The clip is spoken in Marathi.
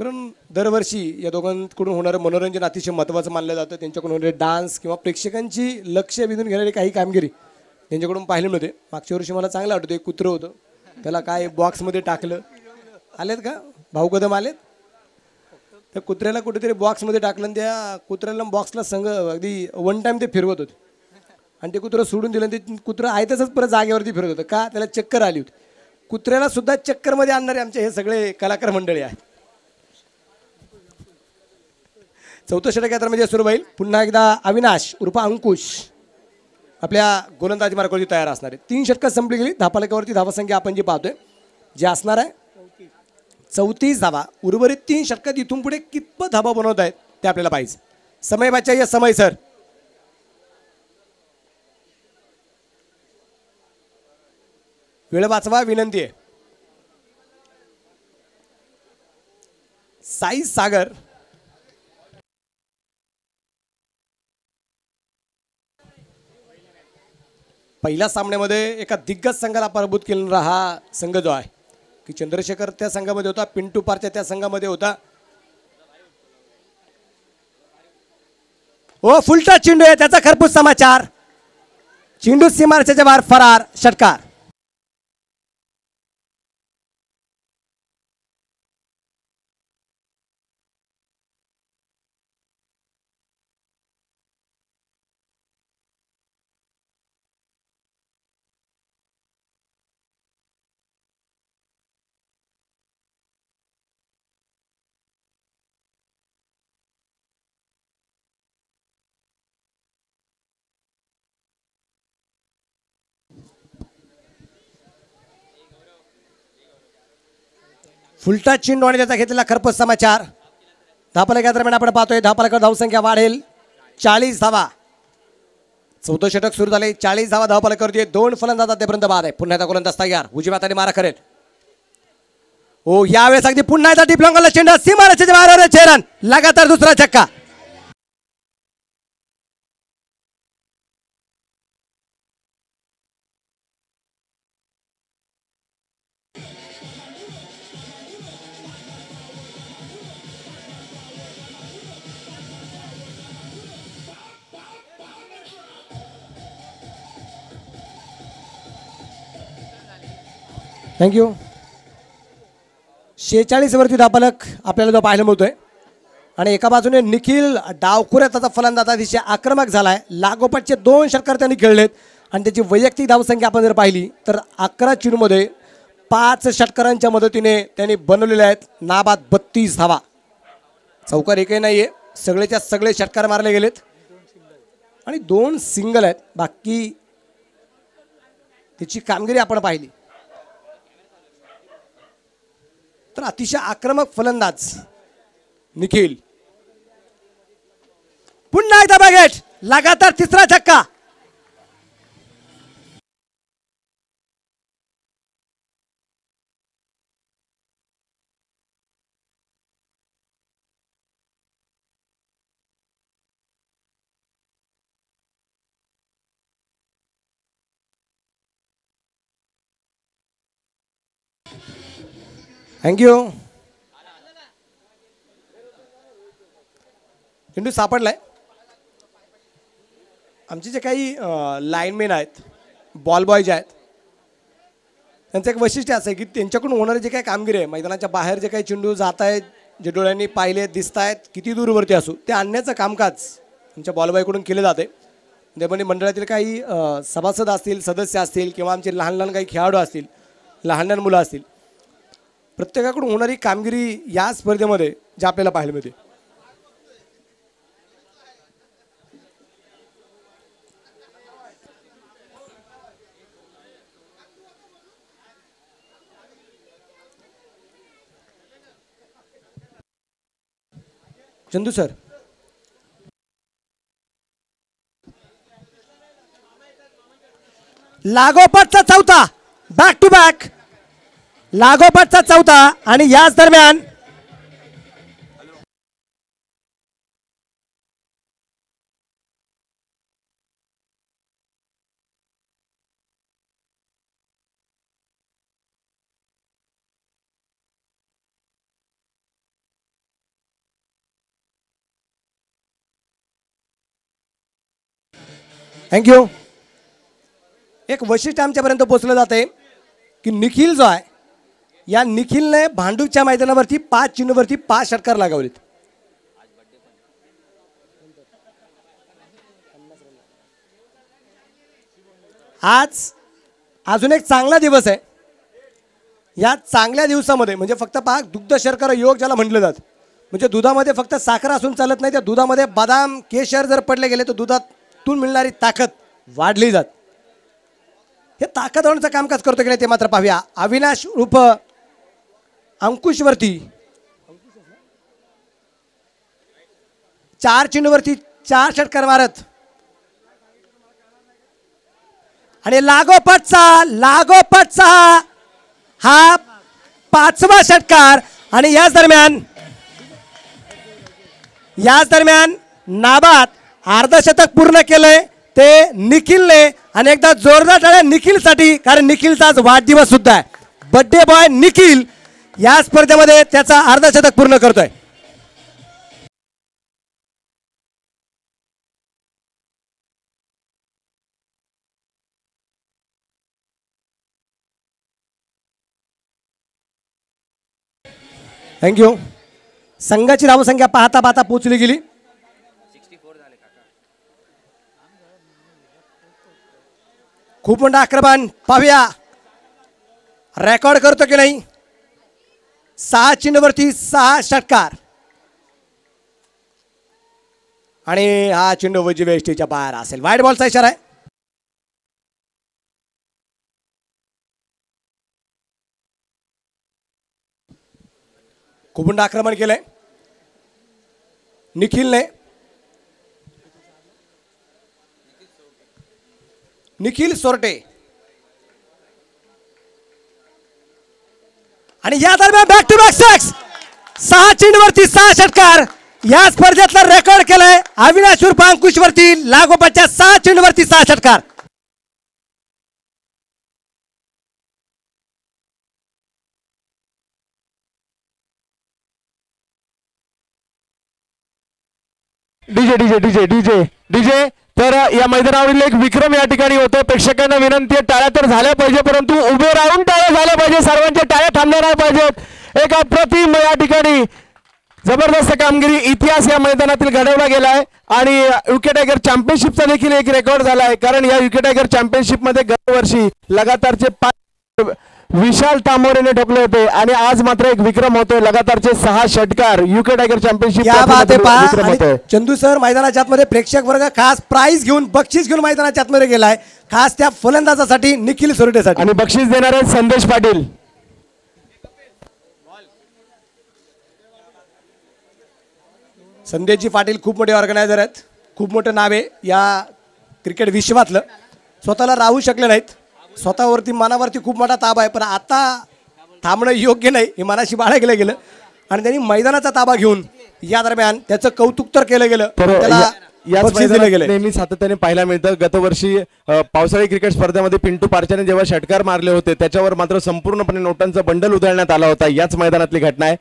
कारण दरवर्षी या दोघांकडून होणारं मनोरंजन अतिशय महत्त्वाचं मानलं जातं. त्यांच्याकडून होणारे डान्स किंवा प्रेक्षकांची लक्ष वेधून घेणारी काही कामगिरी त्यांच्याकडून पाहिले मिळते मागच्या वर्षी मला चांगलं आठवतं एक कुत्रं होतं. त्याला काय बॉक्समध्ये टाकलं. आलेत का? भाऊ कदम आलेत? त्या कुत्र्याला कुठेतरी बॉक्समध्ये टाकलं आणि त्या कुत्र्याला बॉक्सला संग अगदी वन टाईम ते फिरवत होते. आणि ते कुत्रं सोडून दिलं आणि ते कुत्रं आहे तसंच परत जागेवरती फिरत होतं. का? त्याला चक्कर आली होती. कुत्र्याला सुद्धा चक्करमध्ये आणणारे आमचे हे सगळे कलाकार मंडळी आहेत. चौथं षटक यात्रा म्हणजे सुरू होईल. पुन्हा एकदा अविनाश उर्फ अंकुश. आपल्या गोलंदाजी मार्गावरती तयार असणार आहे. तीन षटकं संपली गेली. धापालकावरती धावासंख्या आपण जी पाहतोय जे असणार आहे. चौतीस धावा उर्वरित तीन षटकात इथून पुढे कितपत धावा बनवत आहेत ते आपल्याला पाहिजे समय बच्चा या समय सर. वेळ वाचवा विनंती आहे. साई सागर पहिल्या सामन्यामध्ये एका दिग्गज संघाला पराभूत केलेला हा संघ जो आहे की चंद्रशेखर त्या संघामध्ये होता पिंटू पारच्या त्या संघामध्ये होता. ओ फुलटा चेंडू आहे त्याचा खरपूस समाचार. चेंडू सीमारच्या बाहेर फरार षटकार. फुलटा चेंडू आणि त्याचा घेतलेला खरपूस समाचार. धापालका दरम्यान आपण पाहतोय धापालकर धावसंख्या वाढेल. चाळीस धावा. चौथं षटक सुरू झाले. चाळीस धावा धावपालकावरती दोन फलंदाज आतापर्यंत बाद आहे. पुन्हा एकदा गोलंदाज तयार. उजव्या हाताने मारा करेल. हो यावेळेस अगदी पुन्हा एकदा डिप्लॉंगला चेंडा. चेंडू सीमाराच्या चेरन लगातार दुसरा छक्का. थँक्यू शेहेचाळीस वरती धापालक आपल्याला जो पाहायला मिळतोय. आणि एका बाजूने निखिल डावखुऱ्या त्याचा फलंदाज अतिशय आक्रमक झाला आहे लागोपाठचे दोन षटकार त्यांनी खेळलेत. आणि त्याची वैयक्तिक धावसंख्या आपण जर पाहिली तर अकरा चेंडूमध्ये पाच षटकारांच्या मदतीने त्यांनी बनवलेल्या आहेत. नाबाद बत्तीस धावा. चौकार एकही नाही आहे सगळेच्या सगळे षटकार मारले गेलेत. आणि दोन सिंगल आहेत. बाकी त्याची कामगिरी आपण पाहिली. तर अतिशय आक्रमक फलंदाज निखिल. पुन्हा एकदा बॅगेट लगातार तिसरा छक्का थँक्यू चिंटू सापडलाय आमचे जे काही लाईनमेन आहेत बॉल बॉय जे आहेत त्यांचं एक वैशिष्ट्य असं आहे की त्यांच्याकडून होणारे जे काही कामगिरी आहे मैदानाच्या बाहेर जे काही चेंडू जात आहेत जे डोळ्यांनी पाहिले दिसत आहेत किती दूरवरती असू ते आणण्याचं कामकाज आमच्या बॉलबॉयकडून केलं जाते त्यामध्ये मंडळातील काही सभासद असतील सदस्य असतील किंवा आमचे लहान लहान काही खेळाडू असतील लहान लहान मुलं असतील प्रत्येकाकडून होणारी कामगिरी या स्पर्धेमध्ये जे आपल्याला पाहायला मिळते. चंदू सर. लागोपाठचा चौथा. बॅक टू बॅक लागोपाठचा चौथा आणि याच दरम्यान थँक्यू एक वैशिष्ट्य आमच्यापर्यंत पोचलं जात आहे की निखिल जो आहे या निखिलने भांडूपच्या मैदानावरती पाच चिन्हवरती पाच षटकार लगावलेत. आज अजून एक चांगला दिवस आहे. या चांगल्या दिवसामध्ये म्हणजे फक्त पहा दुग्ध शर्करा योग ज्याला म्हटलं जात. म्हणजे दुधामध्ये फक्त साखर असून चालत नाही त्या दुधामध्ये बदाम केशर जर पडले गेले तर दुधातून मिळणारी ताकद वाढली जात. हे ताकद होण्याचं कामकाज करतो की नाही ते मात्र पाहूया. अविनाश रूप अंकुशवरती. चार चिन्हवरती चार षटकार मारत. आणि लागोपाठचा लागोपाठचा हा पाचवा षटकार. आणि याच दरम्यान याच दरम्यान नाबाद अर्धशतक पूर्ण केलंय. ते निखिलने आणि एकदा जोरदार टाळ्या निखिलसाठी कारण निखिलचा आज वाढदिवस सुद्धा आहे. बड्डे बॉय निखिल या स्पर्धेमध्ये त्याचा अर्धशतक पूर्ण करतोय. थँक्यू संघाची धावसंख्या पाहता पाहता पोचली गेली. खूप मोठा आक्रमण. पाहूया. रेकॉर्ड करतो की नाही? सहा चेंडूवरती सहा षटकार. आणि हा चेंडू वजी वेष्टीच्या बाहेर असेल. वाईट बॉलचा इशारा आहे कुबुंड आक्रमण केलंय. निखिलने. निखिल सोरटे. आणि या दरम्यान बॅक टू बॅक सिक्स सहा चेंडूवरती सहा षटकार. या स्पर्धेतला रेकॉर्ड केलाय अविनाश उर्फ अंकुश वरती लागोपाठच्या सहा चेंडूवरती सहा षटकार. DJ DJ DJ DJ DJ तर या मैदानावरील एक विक्रम या ठिकाणी होतो. प्रेक्षकांना विनंती आहे टाळ्या तर झाल्या पाहिजे परंतु उभे राहून टाळ्या झाल्या पाहिजे. सर्वांच्या टाळ्या थांबल्या नाही पाहिजेत. एक अप्रतिम या ठिकाणी जबरदस्त कामगिरी इतिहास या मैदानातील घडवला गेलाय. आणि युके टायगर चॅम्पियनशिपचा देखील एक रेकॉर्ड झाला आहे. कारण या युके टायगर चॅम्पियनशिपमध्ये गतवर्षी लगातारचे पाच विशाल तांबोरेने ठोकले होते आणि आज मात्र एक विक्रम होतोय. लगातारचे सहा षटकार UK tiger championship Chandu sir मैदानाच्या आतमध्ये प्रेक्षक वर्ग खास प्राइज घेऊन बक्षीस घेऊन मैदानाच्या आतमध्ये गेलाय. खास त्या फलंदाजासाठी निखिल सोरटेसाठी आणि बक्षीस देणार आहेत संदेश पाटील. संदेशजी पाटील खूप मोठे ऑर्गनायझर आहेत. खूप मोठं नाव आहे या क्रिकेट विश्वातलं. स्वतःला राहू शकले नाहीत. स्वतःवरती मनावरती खूप मोठा ताबा आहे पण आता थांबणं योग्य नाही हे मनाशी बाळगलं गेलं. आणि त्यांनी मैदानाचा ताबा घेऊन या दरम्यान त्याचं कौतुक तर केलं गेलं. त्याला याच नेहमी सातत्याने पाहायला मिळतं. गतवर्षी पावसाळी क्रिकेट स्पर्धेमध्ये पिंटू पारच्याने जेव्हा षटकार मारले होते त्याच्यावर मात्र संपूर्णपणे नोटांचं बंडल उधळण्यात आला होता. याच मैदानातली घटना आहे.